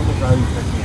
almost out of